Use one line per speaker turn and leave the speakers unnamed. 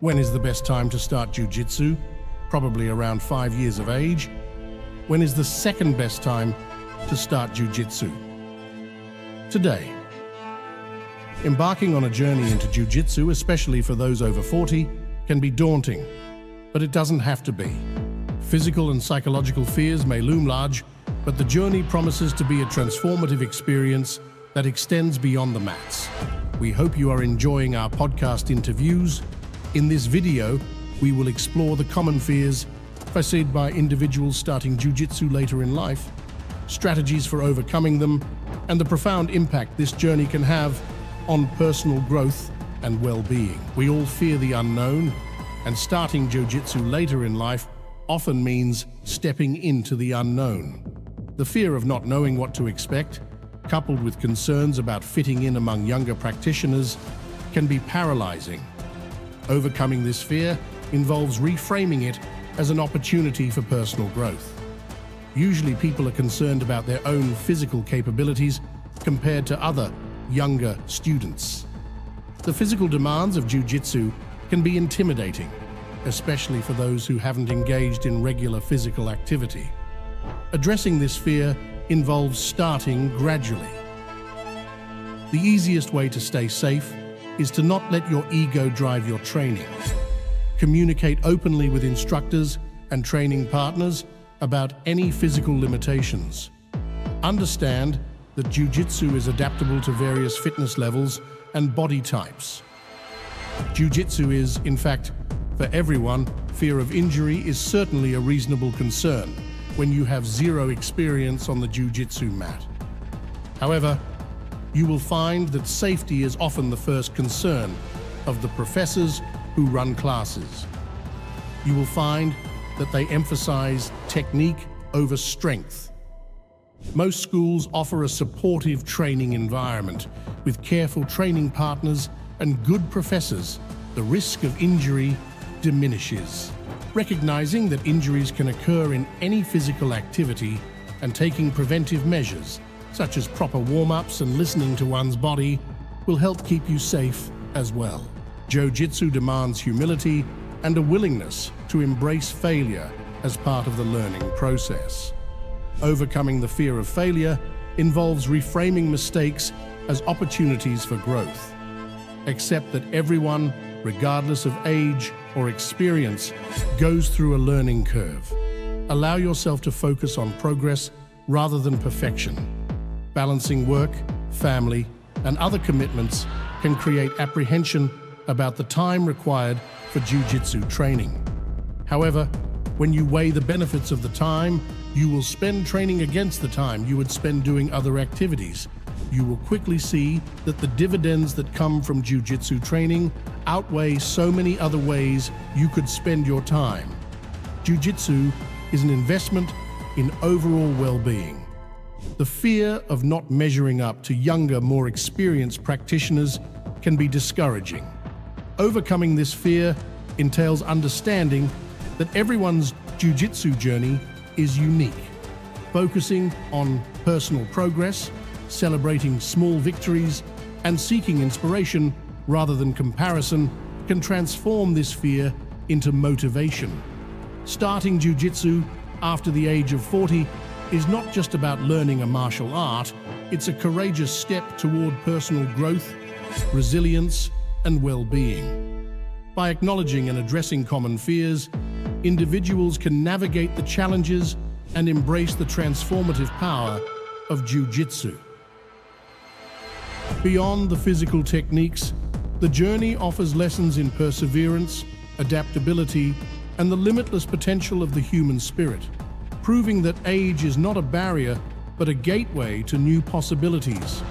When is the best time to start Jiu-Jitsu? Probably around five years of age. When is the second best time to start Jiu-Jitsu? Today. Embarking on a journey into Jiu-Jitsu, especially for those over 40, can be daunting, but it doesn't have to be. Physical and psychological fears may loom large, but the journey promises to be a transformative experience that extends beyond the mats. We hope you are enjoying our podcast interviews. In this video, we will explore the common fears faced by individuals starting Jiu-Jitsu later in life, strategies for overcoming them, and the profound impact this journey can have on personal growth and well-being. We all fear the unknown, and starting Jiu-Jitsu later in life often means stepping into the unknown. The fear of not knowing what to expect, coupled with concerns about fitting in among younger practitioners, can be paralyzing. Overcoming this fear involves reframing it as an opportunity for personal growth. Usually people are concerned about their own physical capabilities compared to other, younger students. The physical demands of Jiu-Jitsu can be intimidating, especially for those who haven't engaged in regular physical activity. Addressing this fear involves starting gradually. The easiest way to stay safe is to not let your ego drive your training. Communicate openly with instructors and training partners about any physical limitations. Understand that Jiu-Jitsu is adaptable to various fitness levels and body types. Jiu-Jitsu is, in fact, for everyone, fear of injury is certainly a reasonable concern when you have zero experience on the Jiu-Jitsu mat. However, you will find that safety is often the first concern of the professors who run classes. You will find that they emphasize technique over strength. Most schools offer a supportive training environment with careful training partners and good professors. The risk of injury diminishes. Recognizing that injuries can occur in any physical activity and taking preventive measures, such as proper warm-ups and listening to one's body, will help keep you safe as well. Jiu-Jitsu demands humility and a willingness to embrace failure as part of the learning process. Overcoming the fear of failure involves reframing mistakes as opportunities for growth. Accept that everyone, regardless of age or experience, goes through a learning curve. Allow yourself to focus on progress rather than perfection. Balancing work, family, and other commitments can create apprehension about the time required for Jiu-Jitsu training. However, when you weigh the benefits of the time, you will spend training against the time you would spend doing other activities. You will quickly see that the dividends that come from Jiu-Jitsu training outweigh so many other ways you could spend your time. Jiu-Jitsu is an investment in overall well-being. The fear of not measuring up to younger, more experienced practitioners can be discouraging. Overcoming this fear entails understanding that everyone's jiu-jitsu journey is unique. Focusing on personal progress, celebrating small victories, and seeking inspiration rather than comparison can transform this fear into motivation. Starting jiu-jitsu after the age of 40 is not just about learning a martial art, it's a courageous step toward personal growth, resilience, and well-being. By acknowledging and addressing common fears, individuals can navigate the challenges and embrace the transformative power of Jiu-Jitsu. Beyond the physical techniques, the journey offers lessons in perseverance, adaptability, and the limitless potential of the human spirit, proving that age is not a barrier, but a gateway to new possibilities.